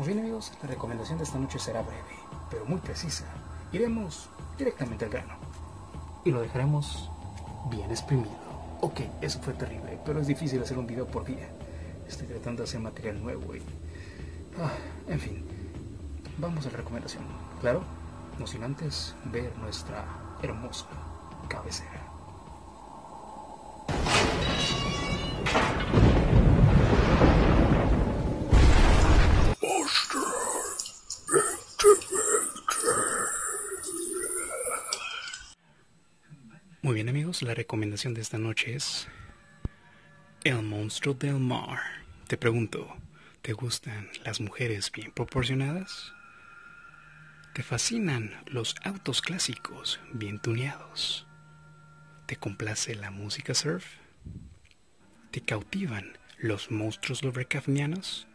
Muy bien amigos, la recomendación de esta noche será breve, pero muy precisa. Iremos directamente al grano. Y lo dejaremos bien exprimido. Ok, eso fue terrible, pero es difícil hacer un video por día. Estoy tratando de hacer material nuevo y... Ah, en fin, vamos a la recomendación. Claro, no sin antes ver nuestra hermosa cabecera. Muy bien amigos, la recomendación de esta noche es El monstruo del mar. Te pregunto, ¿te gustan las mujeres bien proporcionadas? ¿Te fascinan los autos clásicos bien tuneados? ¿Te complace la música surf? ¿Te cautivan los monstruos lovecraftianos?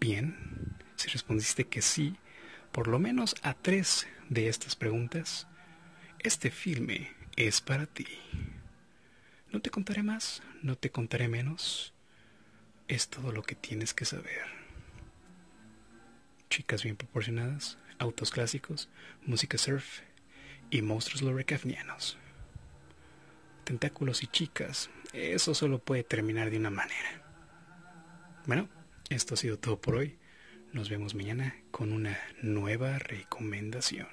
Bien, si respondiste que sí, por lo menos a tres de estas preguntas, este filme es para ti. No te contaré más, no te contaré menos. Es todo lo que tienes que saber. Chicas bien proporcionadas, autos clásicos, música surf y monstruos lovecraftianos. Tentáculos y chicas, eso solo puede terminar de una manera. Bueno, esto ha sido todo por hoy. Nos vemos mañana con una nueva recomendación.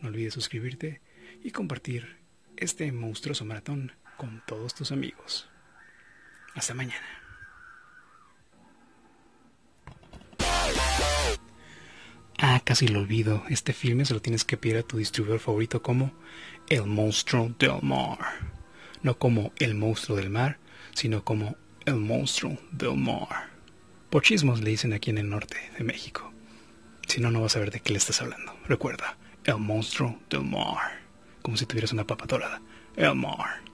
No olvides suscribirte y compartir este monstruoso maratón con todos tus amigos. Hasta mañana. Ah, casi lo olvido. Este filme se lo tienes que pedir a tu distribuidor favorito como El Monstruo del Mar. No como El Monstruo del Mar, sino como El Monstruo del Mar. Por chismos le dicen aquí en el norte de México. Si no, no vas a ver de qué le estás hablando. Recuerda, El Monstruo del Mar como si tuvieras una papa dorada. El mar.